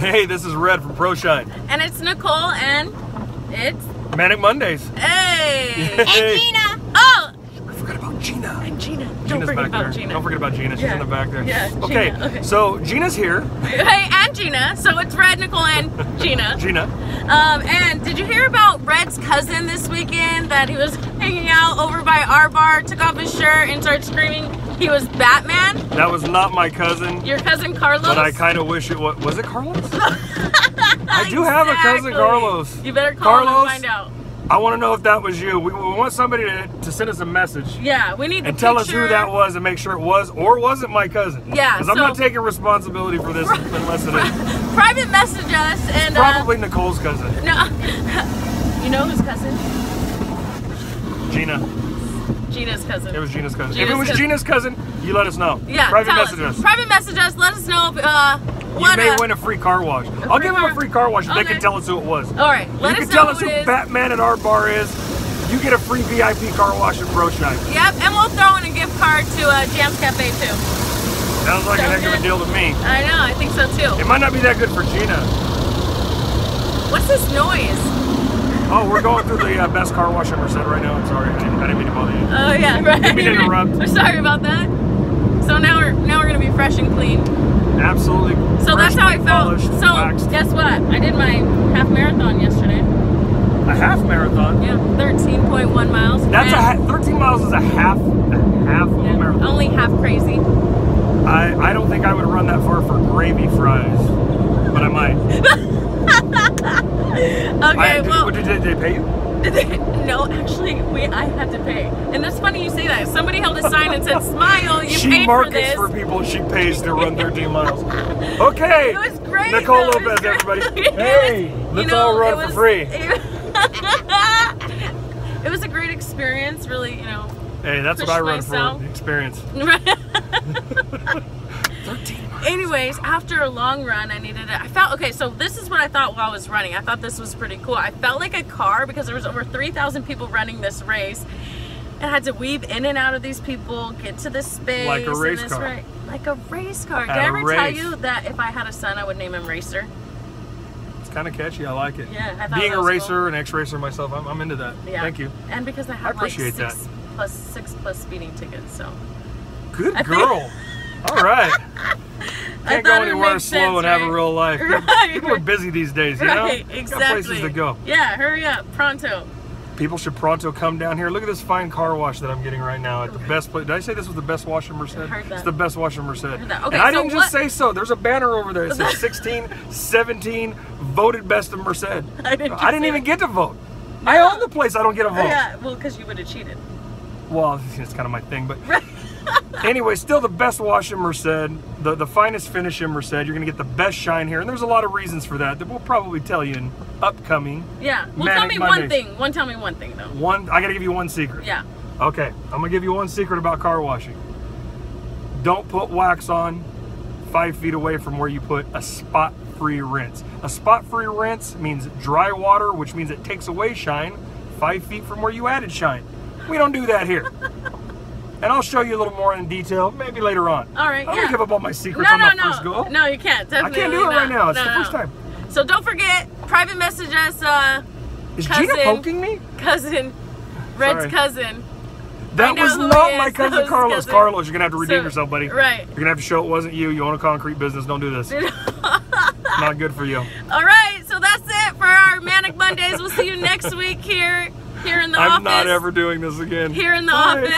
Hey, this is Red from ProShine. And it's Nicole, and it's Manic Mondays. hey. Hey. Gina. oh, I forgot about Gina. and Gina. Don't Gina's forget back about there. Gina. Don't forget about Gina. She's Yeah. in the back there. Yeah, Okay, Gina. Okay. so Gina's here. Hey, and Gina. So it's Red, Nicole, and Gina. Gina. Um, and did you hear about Red's cousin this weekend? That he was hanging out over by our bar, took off his shirt, and started screaming he was Batman. That was not my cousin, Your cousin Carlos. but I kind of wish it was. Was it Carlos? I do have a cousin, Carlos. You better call him Carlos? and find out. I want to know if that was you. We, we want somebody to, to send us a message Yeah, we need and tell us who that was and make sure it was or wasn't my cousin. Yeah, Because I'm not taking responsibility for this unless it is. Private message us and Probably Nicole's cousin, uh, no. you know whose cousin? Gina. Gina's cousin. It was Gina's cousin. if it was cousin. Gina's cousin, you let us know. yeah, Private message us. us. Private message us. Let us know if, uh, You may uh, win a free car wash. I'll give them a free car wash if they can tell us who it was. all right, let you us can tell us who who it is. Batman at our bar is. You get a free VIP car wash at ProShine. Yep, and we'll throw in a gift card to uh, Jam's Cafe too. Sounds like a Sounds heck of a deal to me. I know, I think so too. It might not be that good for Gina. What's this noise? Oh, we're going through the uh, best car wash ever said right now. I'm sorry. I didn't, I didn't mean to bother you. Oh yeah, right. Didn't mean to interrupt. We're sorry about that. So now we're now we're gonna be fresh and clean. Absolutely. So that's how I felt. polished, So waxed. guess what? I did my half marathon yesterday. a half marathon. Yeah, 13.1 miles. That's a ha- 13 miles is a half a half of yeah, a marathon. only half crazy. I, I don't think I would run that far for gravy fries, but I might. Okay, well, did, did they pay you? no, actually, we I had to pay, and that's funny you say that. Somebody held a sign and said, "Smile, you she paid for this." She markets for, people she pays to run 13 miles. Okay. It was great. Nicole though. Lopez, everybody. Was- Hey, you let's know, all run was- for free. it was a great experience, really. You know. Hey, that's what I run myself. for. the Experience. 13 miles. Anyways, after a long run, I needed it. I felt okay. So this is what I thought while I was running. I thought this was pretty cool. I felt like a car because there was over three thousand people running this race, and I had to weave in and out of these people, get to this space. Like a race car. ra- Like a race car. Did I I ever tell you that if I had a son, I would name him Racer? It's kind of catchy. I like it. Yeah, I thought Being that a racer, cool. an ex-racer myself, I'm, I'm into that. Yeah. Thank you. And because I have appreciate like six plus six plus speeding tickets, so Good I girl. All right. I Can't go anywhere slow and have a real life. Right, People are busy these days, you right, know? exactly. Got places to go. Yeah, hurry up, pronto. People should pronto come down here. Look at this fine car wash that I'm getting right now at the best place. Did I say this was the best wash in Merced? heard that. It's the best wash in Merced. heard that. Okay, and I so didn't just what- say so. There's a banner over there. It says 16, 17, voted best of Merced. I didn't I didn't even it. get to vote. I own the place. I don't get a vote. Yeah, well, because you would have cheated. Well, it's kind of my thing, but anyway, still the best wash in Merced, the, the finest finish in Merced. You're going to get the best shine here, and there's a lot of reasons for that that we'll probably tell you in upcoming. Yeah. Well, tell me one thing. One, tell me one thing though. One, I got to give you one secret. Yeah. Okay, I'm gonna give you one secret about car washing. Don't put wax on five feet away from where you put a spot free rinse. A spot free rinse means dry water, which means it takes away shine five feet from where you added shine. We don't do that here. and I'll show you a little more in detail maybe later on. All right, I'm gonna yeah. give up all my secrets No, on no, my no. first go. No, you can't. Definitely I can't do it not. right now. It's No, the no. first time. So don't forget, private message us, uh, Is cousin. Gina poking me? cousin, Red's Sorry. cousin. That was not he my cousin Carlos. cousin. Carlos, you're gonna have to redeem So- yourself, buddy. Right. You're gonna have to show it wasn't you. You own a concrete business. Don't do this. not good for you. All right, so that's it for our Manic Mondays. We'll see you next week here, here in the office. I'm not ever doing this again. Here in the Bye. office.